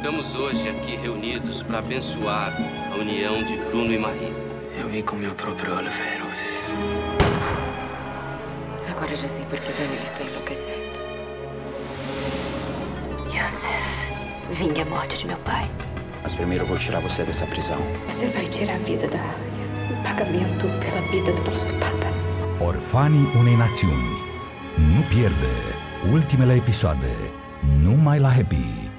Estamos hoje aqui reunidos para abençoar a união de Bruno e Marie. Eu vi com meu próprio olho, Verus. Agora já sei por que Daniel está enlouquecendo. Yosef, vingue a morte de meu pai. Mas primeiro eu vou tirar você dessa prisão. Você vai tirar a vida da Arya Em pagamento pela vida do nosso Papa. Orfani unei națiuni. Nu pierde ultimele episoade numai la Happy.